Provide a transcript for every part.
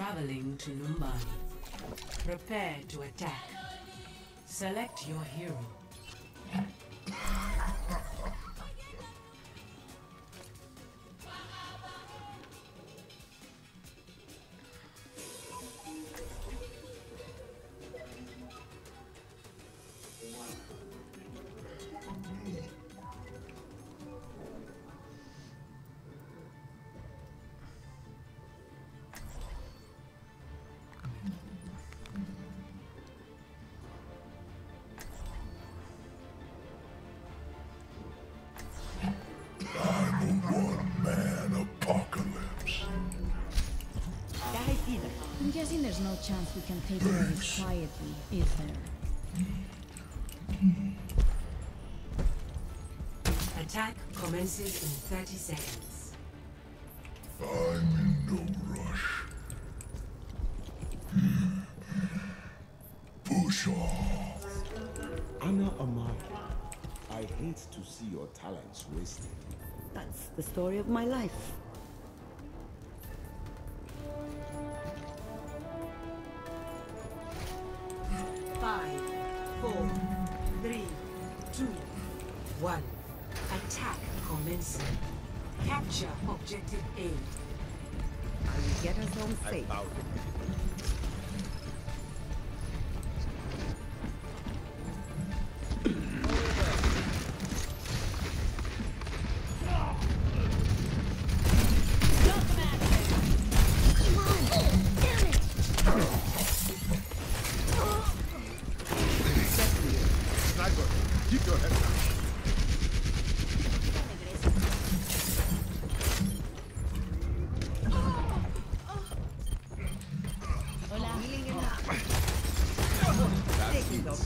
traveling to Numbani. Prepare to attack. Select your hero. There's no chance we can take care of this quietly, is there? Attack commences in 30 seconds. I'm in no rush. Hmm. Push off. Ana Amari, I hate to see your talents wasted. That's the story of my life. Five, four, three, two, one. Attack commencing. Capture objective A. I will get us home safe.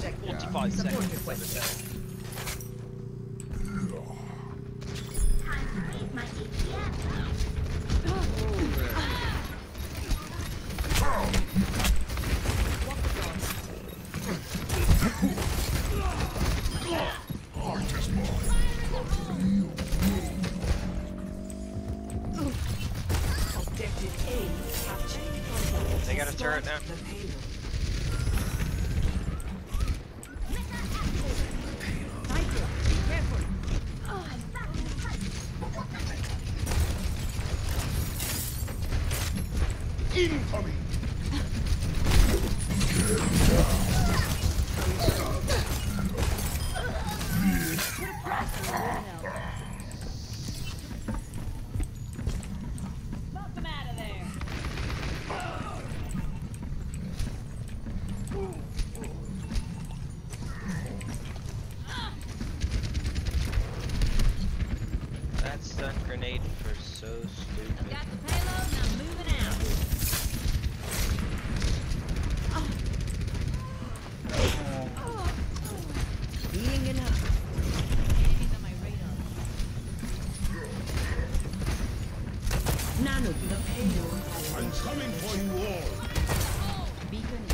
Taking 45 Support seconds. request. Heart is mine. Objective A captured. They got a turret now. Incoming. Knock them out of there. That stun grenade for so stupid. Coming for you all. Beacon.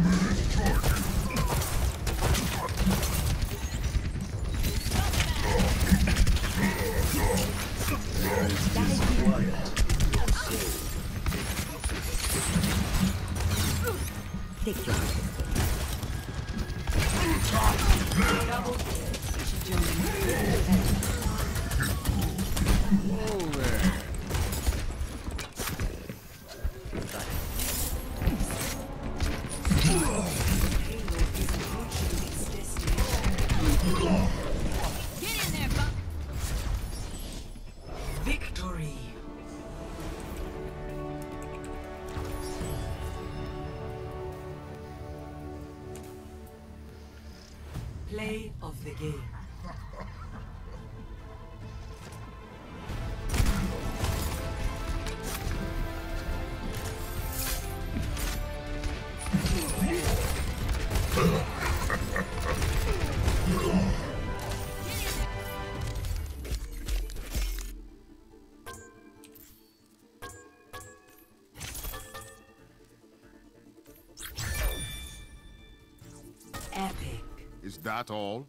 My ultimate Play of the game. Epic. Is that all?